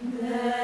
Yeah.